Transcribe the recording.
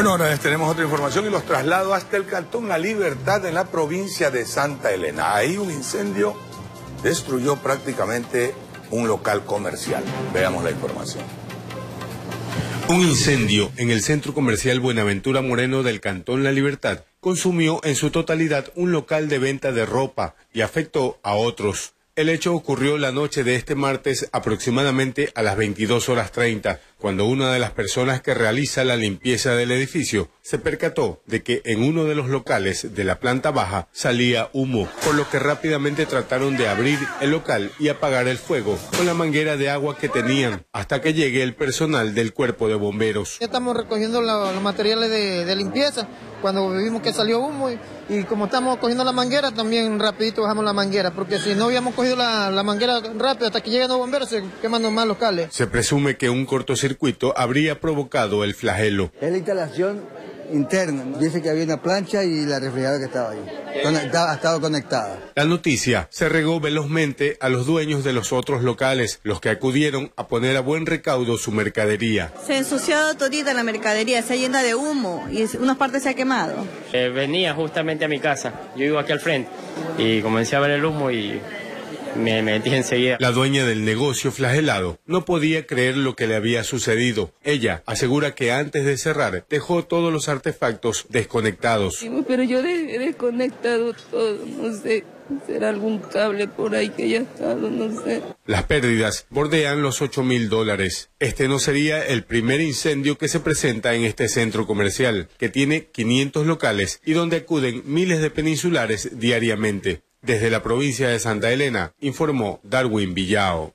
Bueno, ahora les tenemos otra información y los traslado hasta el Cantón La Libertad en la provincia de Santa Elena. Ahí un incendio destruyó prácticamente un local comercial. Veamos la información. Un incendio en el centro comercial Buenaventura Moreno del Cantón La Libertad consumió en su totalidad un local de venta de ropa y afectó a otros. El hecho ocurrió la noche de este martes aproximadamente a las 22 horas 30, cuando una de las personas que realiza la limpieza del edificio se percató de que en uno de los locales de la planta baja salía humo, por lo que rápidamente trataron de abrir el local y apagar el fuego con la manguera de agua que tenían, hasta que llegue el personal del cuerpo de bomberos. Estamos recogiendo los materiales de limpieza cuando vimos que salió humo y, como estamos cogiendo la manguera, también rapidito bajamos la manguera, porque si no habíamos cogido la, manguera rápido hasta que lleguen los bomberos, se queman más locales. Se presume que un cortocircuito habría provocado el flagelo. Es la instalación interna. Dice que había una plancha y la refrigeradora que estaba ahí. ha estado conectada. La noticia se regó velozmente a los dueños de los otros locales, los que acudieron a poner a buen recaudo su mercadería. Se ha ensuciado todita la mercadería, se llena de humo y unas partes se ha quemado. Eh, venía justamente a mi casa, yo vivo aquí al frente y comencé a ver el humo y me metí enseguida. La dueña del negocio flagelado no podía creer lo que le había sucedido. Ella asegura que antes de cerrar dejó todos los artefactos desconectados. Pero yo he desconectado todo, no sé. Será algún cable por ahí que haya estado, no sé. Las pérdidas bordean los 8 mil dólares. Este no sería el primer incendio que se presenta en este centro comercial, que tiene 500 locales y donde acuden miles de peninsulares diariamente. Desde la provincia de Santa Elena, informó Darwin Villao.